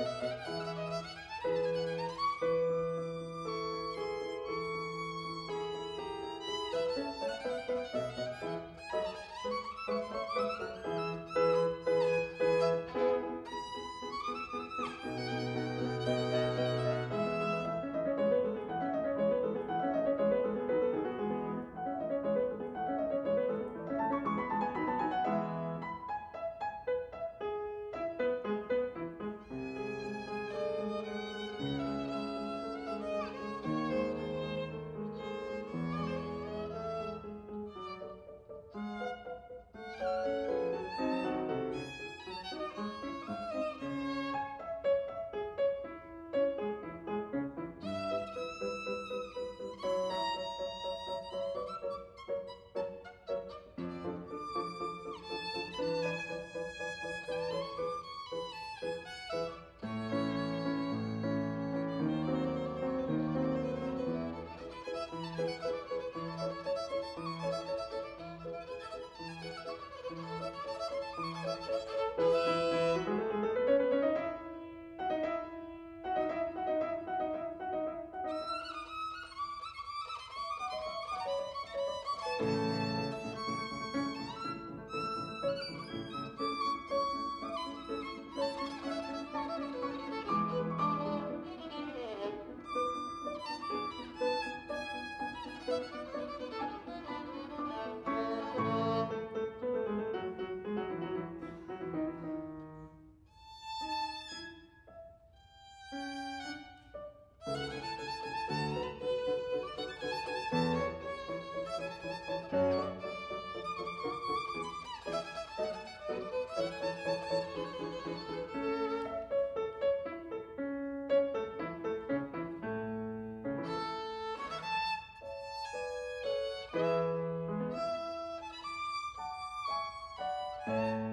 Thank Bye.